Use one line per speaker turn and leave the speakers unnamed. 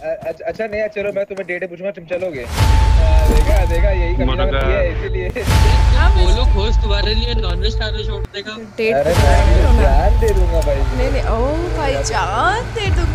अच्छा अच्छा नहीं अच्छा चलो मैं तुम्हें डेटे पूछूँगा तुम चलोगे। देखा देखा यही कमी है इसीलिए।
हाँ, बोलो खोज तुम्हारे लिए नॉनवेज खाने छोड़ देगा।
डेट
अरे तो दे दूँगा भाई।
नहीं नहीं ओ भाई जान दे दूँगा।